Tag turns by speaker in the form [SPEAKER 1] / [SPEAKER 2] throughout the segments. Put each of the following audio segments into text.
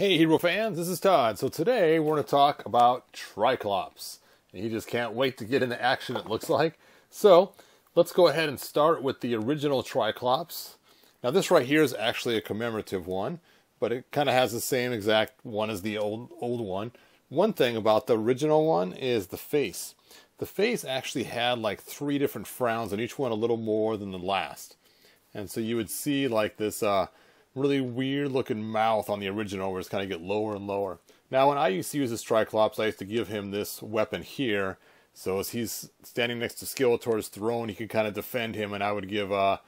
[SPEAKER 1] Hey, He-Bro fans, this is Todd. So today we're going to talk about Tri-Klops. And you just can't wait to get into action, it looks like. So let's go ahead and start with the original Tri-Klops. Now, this right here is actually a commemorative one, but it kind of has the same exact one as the old, old one. One thing about the original one is the face. The face actually had like three different frowns, and each one a little more than the last. And so you would see like this uh, really weird looking mouth on the original where it's kind of get lower and lower. Now, when I used to use this Tri-Klops, I used to give him this weapon here. So as he's standing next to Skeletor's throne, he could kind of defend him, and I would give uh,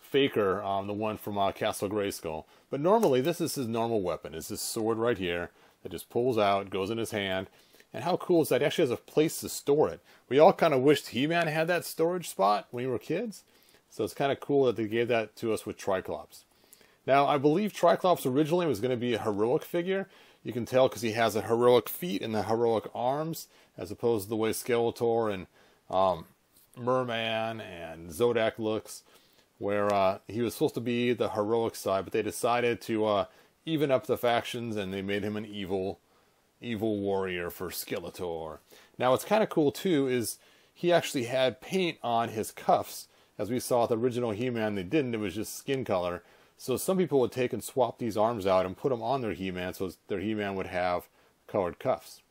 [SPEAKER 1] Faker, um, the one from uh, Castle Grayskull. But normally, this is his normal weapon. Is this sword right here that just pulls out, goes in his hand. And how cool is that? He actually has a place to store it. We all kind of wished He-Man had that storage spot when we were kids. So it's kind of cool that they gave that to us with Tri-Klops. Now, I believe Tri-Klops originally was going to be a heroic figure. You can tell because he has a heroic feet and the heroic arms, as opposed to the way Skeletor and um, Merman and Zodak looks, where uh, he was supposed to be the heroic side, but they decided to uh, even up the factions and they made him an evil, evil warrior for Skeletor. Now, what's kind of cool too is he actually had paint on his cuffs. As we saw with the original He-Man, they didn't. It was just skin color. So some people would take and swap these arms out and put them on their He-Man so their He-Man would have colored cuffs.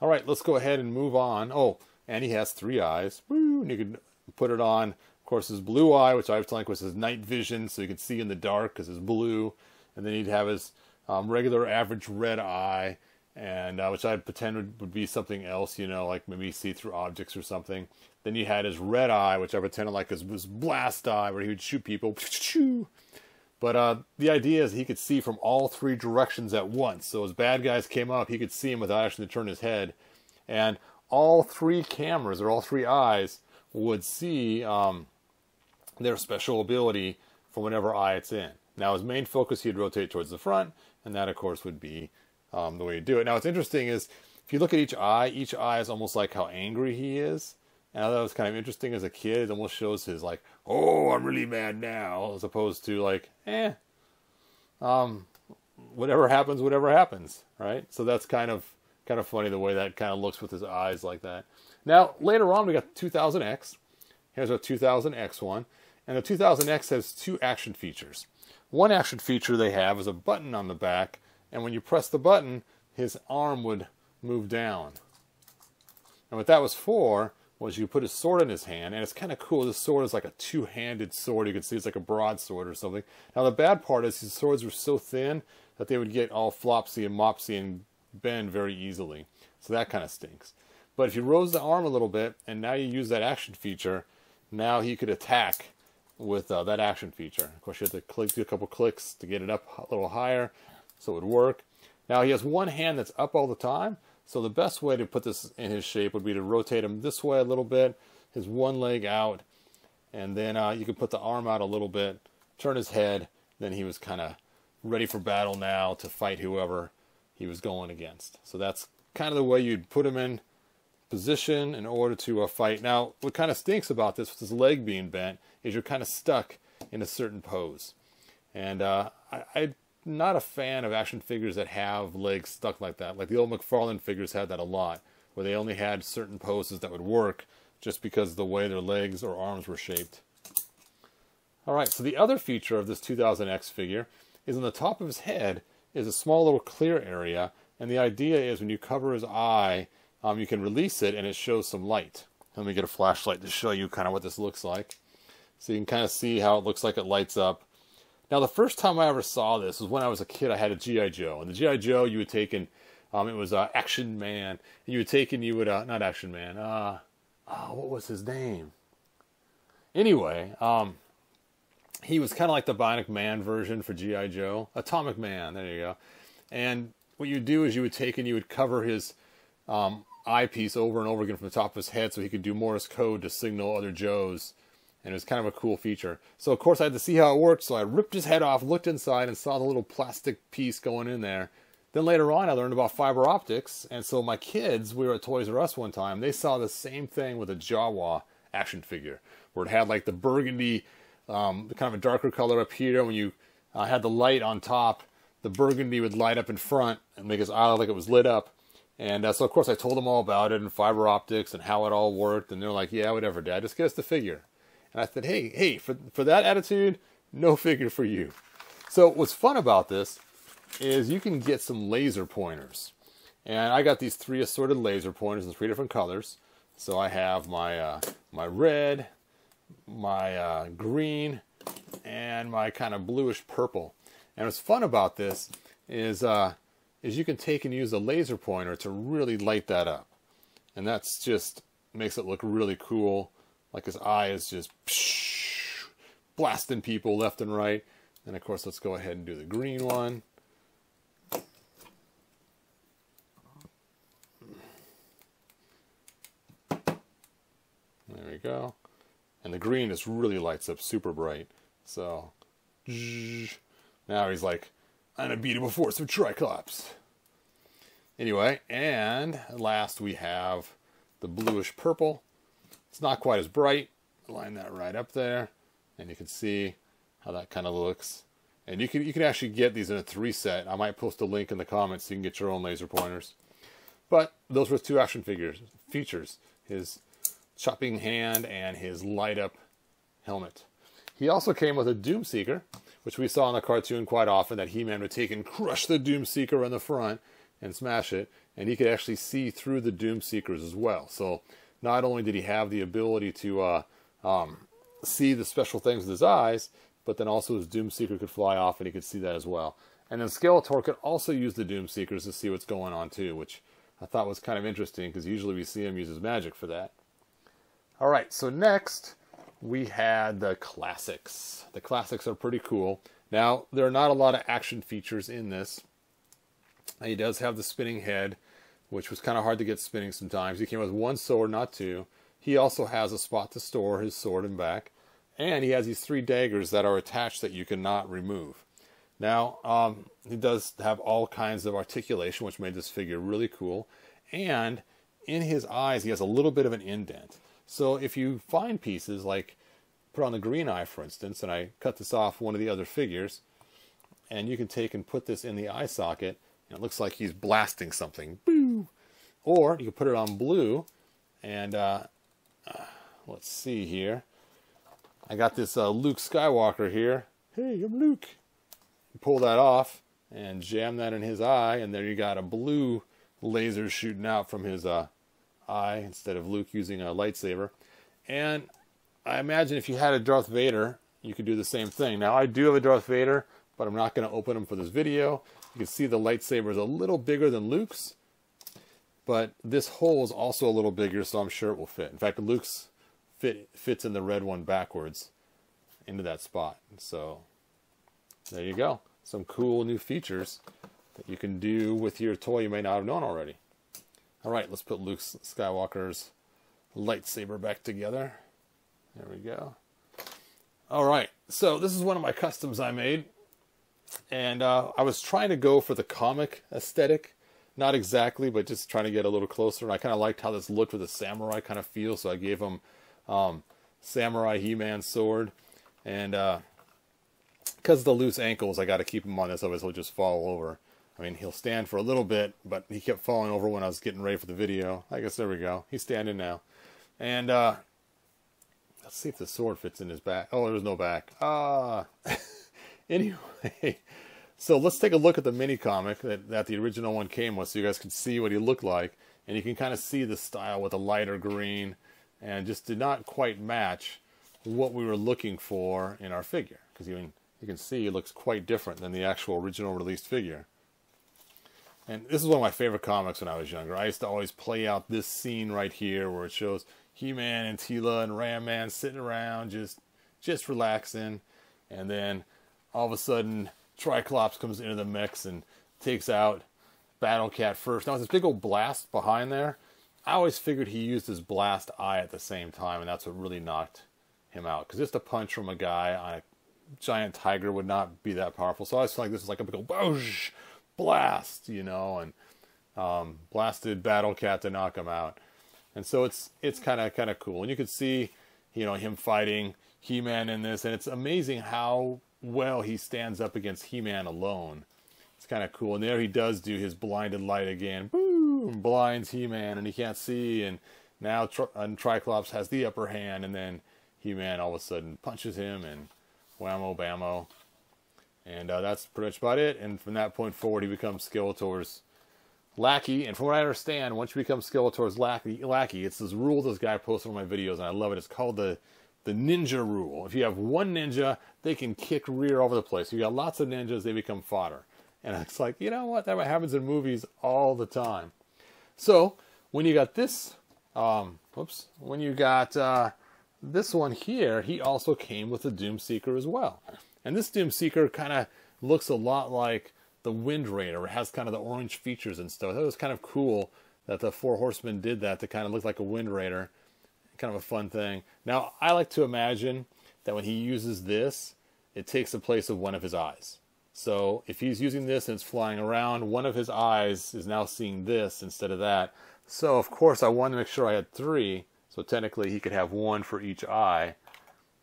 [SPEAKER 1] All right, let's go ahead and move on. Oh, and he has three eyes. Woo! And you can put it on, of course, his blue eye, which I was telling was his night vision, so you could see in the dark because it's blue. And then he'd have his um, regular average red eye, and uh, which I'd pretend would, would, be something else, you know, like maybe see through objects or something. Then you had his red eye, which I pretended like his, his blast eye, where he would shoot people. But uh, the idea is he could see from all three directions at once. So as bad guys came up, he could see them without actually to turn his head. And all three cameras, or all three eyes, would see um, their special ability from whatever eye it's in. Now his main focus, he'd rotate towards the front, and that, of course, would be um, the way you do it. Now what's interesting is, if you look at each eye, each eye is almost like how angry he is. And I thought it was kind of interesting as a kid. It almost shows his like, oh, I'm really mad now, as opposed to like, eh, um, whatever happens, whatever happens, right? So that's kind of kind of funny the way that kind of looks with his eyes like that. Now later on, we got 2000X. Here's our 2000X one, and the 2000X has two action features. One action feature they have is a button on the back, and when you press the button, his arm would move down. And what that was for was you put a sword in his hand, and it's kind of cool. This sword is like a two-handed sword. You can see it's like a broadsword or something. Now, the bad part is these swords were so thin that they would get all flopsy and mopsy and bend very easily. So that kind of stinks. But if you rose the arm a little bit, and now you use that action feature, now he could attack with uh, that action feature. Of course, you have to click, do a couple clicks to get it up a little higher, so it would work. Now, he has one hand that's up all the time, so the best way to put this in his shape would be to rotate him this way a little bit, his one leg out, and then uh, you could put the arm out a little bit, turn his head, then he was kind of ready for battle now to fight whoever he was going against. So that's kind of the way you'd put him in position in order to uh, fight. Now, what kind of stinks about this, with his leg being bent, is you're kind of stuck in a certain pose. And uh, I, I not a fan of action figures that have legs stuck like that. Like the old McFarlane figures had that a lot, where they only had certain poses that would work just because of the way their legs or arms were shaped. All right, so the other feature of this 2000X figure is on the top of his head is a small little clear area, and the idea is when you cover his eye, um, you can release it and it shows some light. Let me get a flashlight to show you kind of what this looks like. So you can kind of see how it looks like it lights up. Now, the first time I ever saw this was when I was a kid. I had a GI Joe, and the GI Joe you had taken, um, it was uh, Action Man. And you had taken, you would uh, not Action Man. Uh, oh, what was his name? Anyway, um, he was kind of like the Bionic Man version for GI Joe, Atomic Man. There you go. And what you would do is you would take and you would cover his um, eyepiece over and over again from the top of his head, so he could do Morse code to signal other Joes and it was kind of a cool feature. So of course I had to see how it worked, so I ripped his head off, looked inside, and saw the little plastic piece going in there. Then later on I learned about fiber optics, and so my kids, we were at Toys R Us one time, they saw the same thing with a Jawa action figure, where it had like the burgundy, um, kind of a darker color up here when you uh, had the light on top, the burgundy would light up in front and make his eye look like it was lit up. And uh, so, of course, I told them all about it and fiber optics and how it all worked. And they're like, yeah, whatever, Dad, just get us the figure. And I said, hey, hey, for, for that attitude, no figure for you. So, what's fun about this is you can get some laser pointers. And I got these three assorted laser pointers in three different colors. So I have my uh, my red, my uh, green, and my kind of bluish purple. And what's fun about this is uh, is you can take and use a laser pointer to really light that up, and that's just makes it look really cool. Like his eye is just psh, blasting people left and right. And of course, let's go ahead and do the green one. There we go. And the green just really lights up super bright. So, now he's like, unbeatable force of Tri-Klops. Anyway, and last we have the bluish purple. It's not quite as bright. Line that right up there, and you can see how that kind of looks. And you can you can actually get these in a three set. I might post a link in the comments so you can get your own laser pointers. But those were two action figures features: his chopping hand and his light up helmet. He also came with a Doom Seeker, which we saw in the cartoon quite often. That He-Man would take and crush the Doom Seeker on the front and smash it, and he could actually see through the Doom Seekers as well. So not only did he have the ability to uh, um, see the special things with his eyes, but then also his Doom Seeker could fly off and he could see that as well. And then Skeletor could also use the Doom Seekers to see what's going on too, which I thought was kind of interesting because usually we see him use his magic for that. All right, so next we had the classics. The classics are pretty cool. Now, there are not a lot of action features in this. He does have the spinning head, which was kind of hard to get spinning sometimes. He came with one sword, not two. He also has a spot to store his sword and back. And he has these three daggers that are attached that you cannot remove. Now, um, he does have all kinds of articulation, which made this figure really cool. And in his eyes, he has a little bit of an indent. So if you find pieces like put on the green eye, for instance, and I cut this off one of the other figures, and you can take and put this in the eye socket, it looks like he's blasting something. Boo! Or you can put it on blue, and uh, uh, let's see here. I got this uh, Luke Skywalker here. Hey, I'm Luke. Pull that off and jam that in his eye, and there you got a blue laser shooting out from his uh, eye instead of Luke using a lightsaber. And I imagine if you had a Darth Vader, you could do the same thing. Now, I do have a Darth Vader, but I'm not going to open him for this video. You can see the lightsaber is a little bigger than Luke's, but this hole is also a little bigger, so I'm sure it will fit. In fact, Luke's fit fits in the red one backwards into that spot. So there you go. Some cool new features that you can do with your toy you may not have known already. All right, let's put Luke Skywalker's lightsaber back together. There we go. All right, so this is one of my customs I made. And uh, I was trying to go for the comic aesthetic. Not exactly, but just trying to get a little closer. And I kind of liked how this looked with a samurai kind of feel, so I gave him um, samurai He-Man sword. And because uh, the loose ankles, I got to keep him on this, otherwise he'll just fall over. I mean, he'll stand for a little bit, but he kept falling over when I was getting ready for the video. I guess there we go. He's standing now. And uh, let's see if the sword fits in his back. Oh, there's no back. Ah. anyway, so let's take a look at the mini comic that, that the original one came with so you guys can see what he looked like. And you can kind of see the style with a lighter green and just did not quite match what we were looking for in our figure. Because you, you can see it looks quite different than the actual original released figure. And this is one of my favorite comics when I was younger. I used to always play out this scene right here where it shows He-Man and Teela and Ram Man sitting around just just relaxing. And then all of a sudden Tri-Klops comes into the mix and takes out Battle Cat first. Now, this big old blast behind there, I always figured he used his blast eye at the same time, and that's what really knocked him out. Because just a punch from a guy on a giant tiger would not be that powerful. So I was like, this is like a big old boosh blast, you know, and um, blasted Battle Cat to knock him out. And so it's it's kind of kind of cool, and you can see, you know, him fighting He-Man in this, and it's amazing how well he stands up against He-Man alone. It's kind of cool. And there he does do his blinded light again. Boom! Blinds He-Man, and he can't see. And now Tri- and Tri-Klops has the upper hand, and then He-Man all of a sudden punches him, and whammo bammo. And uh, that's pretty much about it. And from that point forward, he becomes Skeletor's lackey. And from what I understand, once you become Skeletor's lackey, lackey, it's this rule this guy posted on my videos, and I love it. It's called the the ninja rule. If you have one ninja, they can kick rear over the place. If you got lots of ninjas, they become fodder. And it's like, you know what? That happens in movies all the time. So when you got this, um, whoops, when you got uh, this one here, he also came with a Doom Seeker as well. And this Doom Seeker kind of looks a lot like the Wind Raider. It has kind of the orange features and stuff. It was kind of cool that the Four Horsemen did that to kind of look like a Wind Raider. Kind of a fun thing. Now, I like to imagine that when he uses this, it takes the place of one of his eyes. So if he's using this and it's flying around, one of his eyes is now seeing this instead of that. So of course I wanted to make sure I had three. So technically he could have one for each eye.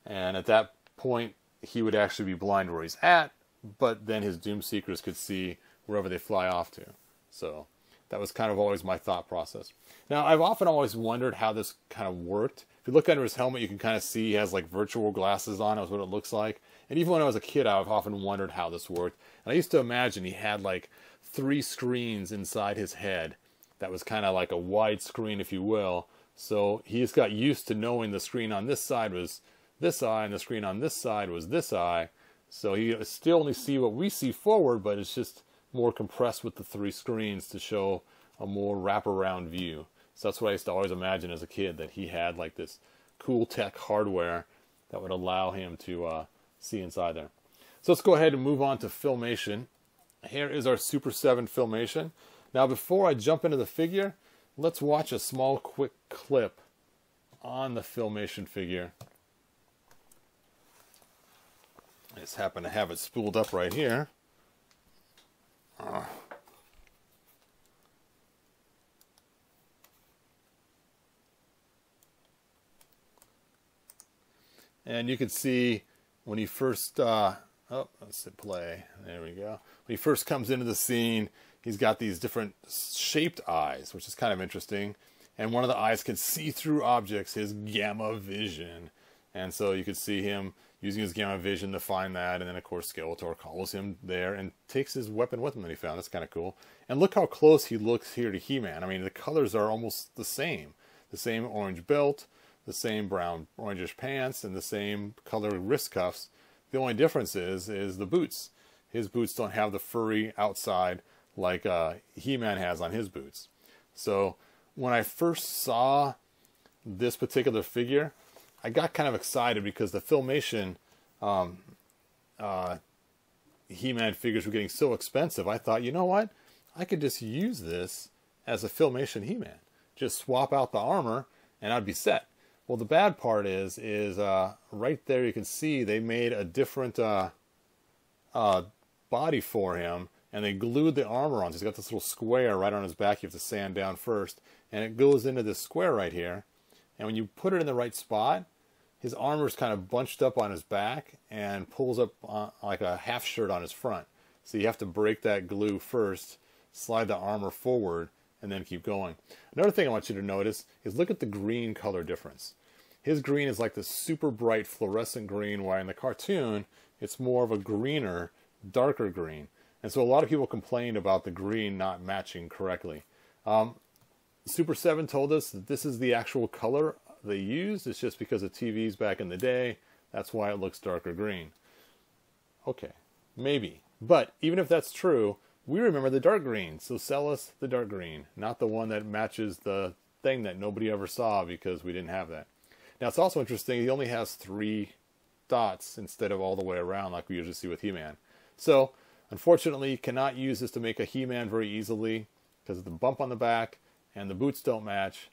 [SPEAKER 1] And at that point he would actually be blind where he's at, but then his Doom Seekers could see wherever they fly off to. So that was kind of always my thought process. Now I've often always wondered how this kind of worked. If you look under his helmet, you can kind of see he has like virtual glasses on. Is what it looks like. And even when I was a kid, I've often wondered how this worked. And I used to imagine he had like three screens inside his head that was kind of like a wide screen, if you will. So he just got used to knowing the screen on this side was this eye and the screen on this side was this eye. So he still only see what we see forward, but it's just more compressed with the three screens to show a more wraparound view. So that's what I used to always imagine as a kid that he had like this cool tech hardware that would allow him to uh, see inside there. So let's go ahead and move on to filmation. Here is our Super 7 filmation. Now before I jump into the figure, let's watch a small quick clip on the filmation figure. I just happen to have it spooled up right here. Uh. And you can see when he first, uh, oh, let's hit play. There we go. When he first comes into the scene, he's got these different shaped eyes, which is kind of interesting. And one of the eyes can see through objects, his gamma vision. And so you could see him using his gamma vision to find that. And then, of course, Skeletor calls him there and takes his weapon with him that he found. That's kind of cool. And look how close he looks here to He Man. I mean, the colors are almost the same the same orange belt, the same brown orangish pants and the same color wrist cuffs. The only difference is is the boots. His boots don't have the furry outside like uh, He-Man has on his boots. So when I first saw this particular figure, I got kind of excited because the filmation um, uh, He-Man figures were getting so expensive. I thought, you know what? I could just use this as a filmation He-Man. Just swap out the armor and I'd be set. Well, the bad part is, is uh, right there you can see they made a different uh, uh, body for him, and they glued the armor on. He's got this little square right on his back. You have to sand down first, and it goes into this square right here. And when you put it in the right spot, his armor is kind of bunched up on his back and pulls up uh, like a half shirt on his front. So you have to break that glue first, slide the armor forward, and then keep going. Another thing I want you to notice is look at the green color difference. His green is like this super bright fluorescent green, while in the cartoon, it's more of a greener, darker green. And so a lot of people complained about the green not matching correctly. Um, Super 7 told us that this is the actual color they used. It's just because of TVs back in the day. That's why it looks darker green. Okay, maybe. But even if that's true, we remember the dark green. So sell us the dark green, not the one that matches the thing that nobody ever saw because we didn't have that. Now it's also interesting, he only has three dots instead of all the way around like we usually see with He-Man. So, unfortunately, you cannot use this to make a He-Man very easily because of the bump on the back and the boots don't match.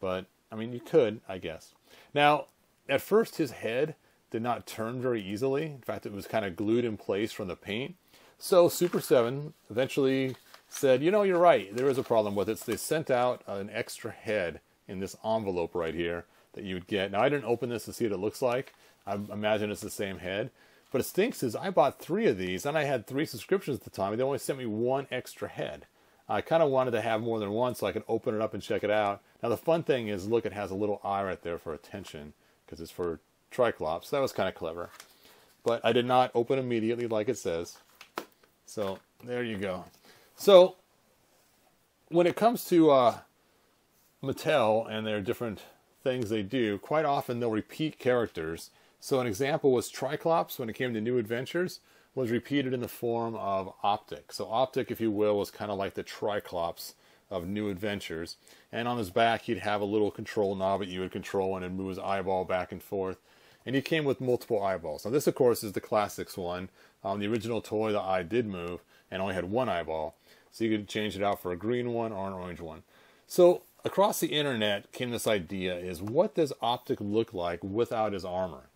[SPEAKER 1] But, I mean, you could, I guess. Now, at first, his head did not turn very easily. In fact, it was kind of glued in place from the paint. So, Super 7 eventually said, you know, you're right. There is a problem with it. So they sent out an extra head in this envelope right here that you would get. Now, I didn't open this to see what it looks like. I imagine it's the same head. But it stinks is I bought three of these and I had three subscriptions at the time. They only sent me one extra head. I kind of wanted to have more than one so I could open it up and check it out. Now the fun thing is, look, it has a little eye right there for attention because it's for Tri-Klops. That was kind of clever. But I did not open immediately like it says. So there you go. So when it comes to uh, Mattel and their different things they do, quite often they'll repeat characters. So an example was Tri-Klops when it came to New Adventures was repeated in the form of Optikk. So Optikk, if you will, was kind of like the Tri-Klops of New Adventures. And on his back, he'd have a little control knob that you would control and move his eyeball back and forth. And he came with multiple eyeballs. Now this, of course, is the classics one. Um, the original toy, the eye did move and only had one eyeball. So you could change it out for a green one or an orange one. So across the internet came this idea is what does Optikk look like without his armor?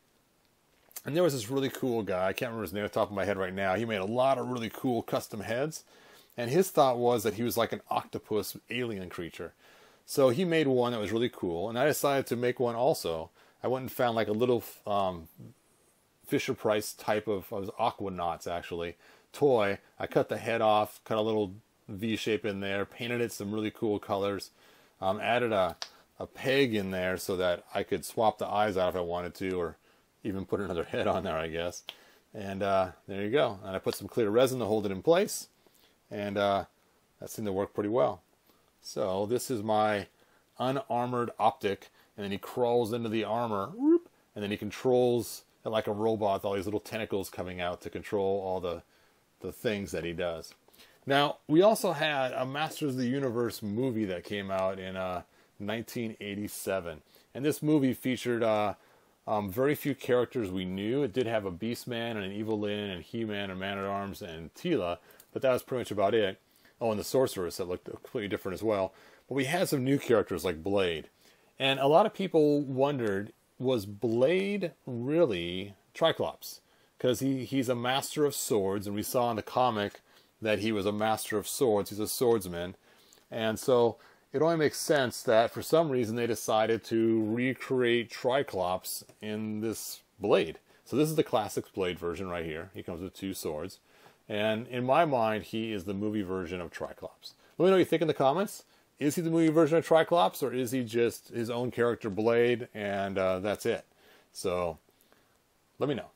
[SPEAKER 1] And there was this really cool guy, I can't remember his name off the top of my head right now. He made a lot of really cool custom heads. And his thought was that he was like an octopus alien creature. So he made one that was really cool. And I decided to make one also. I went and found like a little um, Fisher Price type of, of Aquanauts actually toy. I cut the head off, cut a little V shape in there, painted it some really cool colors, um, added a, a peg in there so that I could swap the eyes out if I wanted to, or even put another head on there, I guess. And uh, there you go. And I put some clear resin to hold it in place, and uh, that seemed to work pretty well. So this is my unarmored Optikk, and then he crawls into the armor, and then he controls it like a robot with all these little tentacles coming out to control all the the things that he does. Now, we also had a Masters of the Universe movie that came out in uh, 1987. And this movie featured uh, um, very few characters we knew. It did have a Beastman and an Evil-Lyn and He-Man and Man-at-Arms and Teela, but that was pretty much about it. Oh, and the Sorceress that looked completely different as well. But we had some new characters like Blade. And a lot of people wondered, was Blade really Tri-Klops? Because he, he's a master of swords, and we saw in the comic that he was a master of swords. He's a swordsman. And so it only makes sense that for some reason they decided to recreate Tri-Klops in this blade. So this is the classics blade version right here. He comes with two swords. And in my mind, he is the movie version of Tri-Klops. Let me know what you think in the comments. Is he the movie version of Tri-Klops, or is he just his own character Blade, and uh, that's it? So, let me know.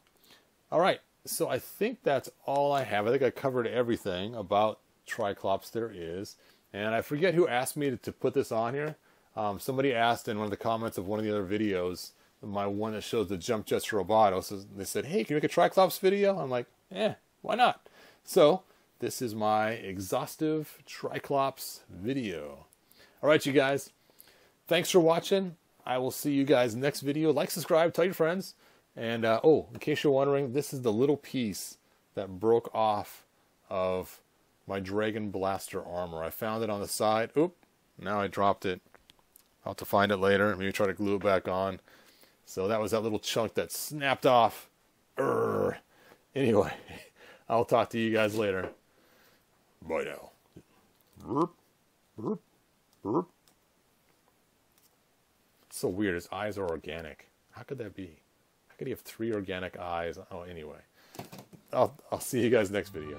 [SPEAKER 1] All right, so I think that's all I have. I think I covered everything about Tri-Klops there is. And I forget who asked me to, to put this on here. Um, somebody asked in one of the comments of one of the other videos, my one that shows the Jump Jets Roboto, so they said, hey, can you make a Tri-Klops video? I'm like, eh, why not? So this is my exhaustive Tri-Klops video. All right, you guys. Thanks for watching. I will see you guys next video. Like, subscribe, tell your friends. And uh, oh, in case you're wondering, this is the little piece that broke off of my Dragon Blaster armor. I found it on the side. Oop, now I dropped it. I'll have to find it later. Maybe try to glue it back on. So that was that little chunk that snapped off. Urgh. Anyway, I'll talk to you guys later. Bye now. Burp, burp, burp. So weird. His eyes are organic. How could that be? How could he have three organic eyes? Oh, anyway. I'll, I'll see you guys next video.